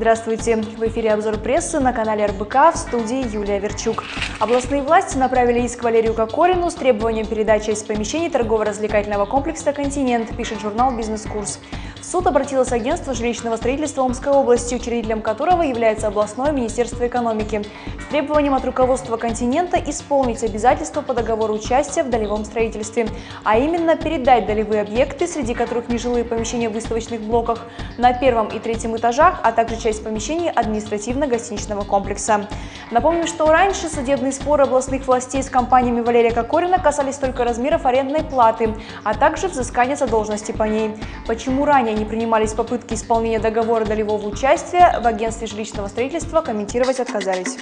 Здравствуйте! В эфире обзор прессы на канале РБК в студии Юлия Верчук. Областные власти направили иск Валерию Кокорину с требованием передачи из помещений торгово-развлекательного комплекса «Континент», пишет журнал «Бизнес-курс». В суд обратилось агентство жилищного строительства Омской области, учредителем которого является областное министерство экономики, с требованием от руководства «Континента» исполнить обязательства по договору участия в долевом строительстве, а именно передать долевые объекты, среди которых нежилые помещения в выставочных блоках, на первом и третьем этажах, а также часть помещений административно-гостиничного комплекса. Напомним, что раньше судебные споры областных властей с компаниями Валерия Кокорина касались только размеров арендной платы, а также взыскания задолженности по ней. Почему ранее не принимались попытки исполнения договора долевого участия, в агентстве жилищного строительства комментировать отказались.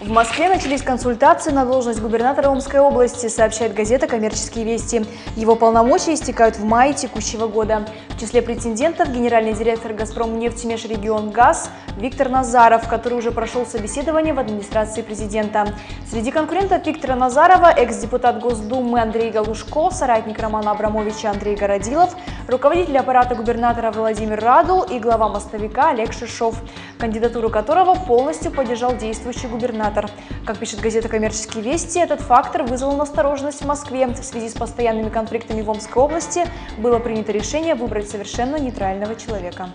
В Москве начались консультации на должность губернатора Омской области, сообщает газета «Коммерческие вести». Его полномочия истекают в мае текущего года. В числе претендентов генеральный директор «Газпром» нефтемешрегион «ГАЗ» Виктор Назаров, который уже прошел собеседование в администрации президента. Среди конкурентов Виктора Назарова экс-депутат Госдумы Андрей Галушко, соратник Романа Абрамовича Андрей Городилов, руководитель аппарата губернатора Владимир Радул и глава мостовика Олег Шишов, кандидатуру которого полностью поддержал действующий губернатор губернатор. Как пишет газета «Коммерческие вести», этот фактор вызвал настороженность в Москве. В связи с постоянными конфликтами в Омской области было принято решение выбрать совершенно нейтрального человека.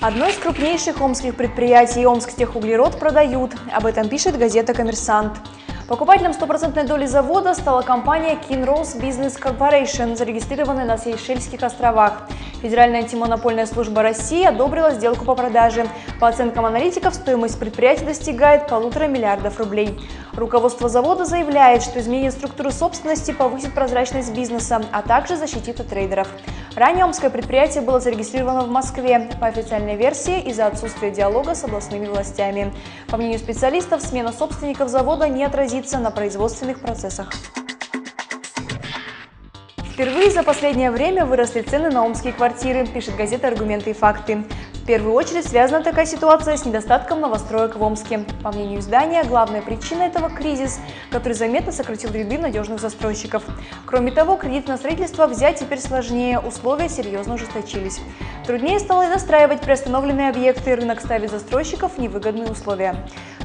Одно из крупнейших омских предприятий «Омсктехуглерод» продают. Об этом пишет газета «Коммерсант». Покупателем стопроцентной доли завода стала компания Kinross Business Corporation, зарегистрированная на Сейшельских островах. Федеральная антимонопольная служба России одобрила сделку по продаже. По оценкам аналитиков, стоимость предприятия достигает полутора миллиардов рублей. Руководство завода заявляет, что изменение структуры собственности повысит прозрачность бизнеса, а также защитит от трейдеров. Ранее омское предприятие было зарегистрировано в Москве. По официальной версии, из-за отсутствия диалога с областными властями. По мнению специалистов, смена собственников завода не отразится на производственных процессах. Впервые за последнее время выросли цены на омские квартиры, пишет газета «Аргументы и факты». В первую очередь связана такая ситуация с недостатком новостроек в Омске. По мнению издания, главная причина этого – кризис, который заметно сократил ряды надежных застройщиков. Кроме того, кредит на строительство взять теперь сложнее, условия серьезно ужесточились. Труднее стало и достраивать приостановленные объекты, рынок ставит застройщиков в невыгодные условия.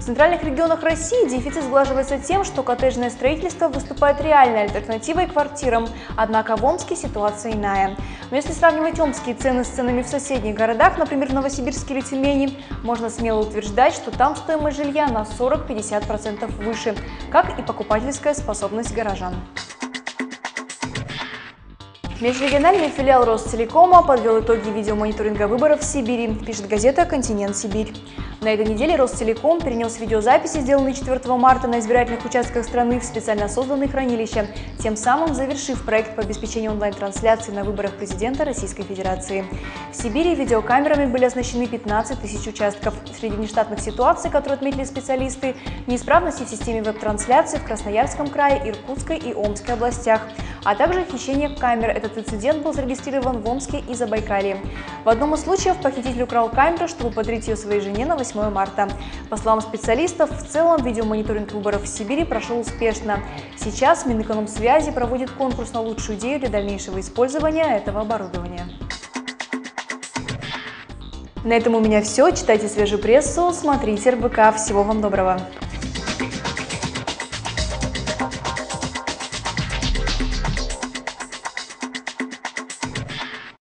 Центральных регионах России дефицит сглаживается тем, что коттеджное строительство выступает реальной альтернативой квартирам, однако в Омске ситуация иная. Но если сравнивать омские цены с ценами в соседних городах, например, в Новосибирске или Тюмени, можно смело утверждать, что там стоимость жилья на 40-50% выше, как и покупательская способность горожан. Межрегиональный филиал Ростелекома подвел итоги видеомониторинга выборов в Сибири, пишет газета «Континент Сибирь». На этой неделе Ростелеком перенес видеозаписи, сделанные 4 марта на избирательных участках страны в специально созданные хранилища, тем самым завершив проект по обеспечению онлайн-трансляции на выборах президента Российской Федерации. В Сибири видеокамерами были оснащены 15 тысяч участков. Среди нештатных ситуаций, которые отметили специалисты, неисправности в системе веб-трансляции в Красноярском крае, Иркутской и Омской областях, а также хищение камер. Этот инцидент был зарегистрирован в Омске и Забайкалье. В одном из случаев похититель украл камеру, чтобы подарить ее своей жене на 8 марта. По словам специалистов, в целом видеомониторинг выборов в Сибири прошел успешно. Сейчас Минэкономсвязи проводит конкурс на лучшую идею для дальнейшего использования этого оборудования. На этом у меня все. Читайте свежую прессу, смотрите РБК. Всего вам доброго!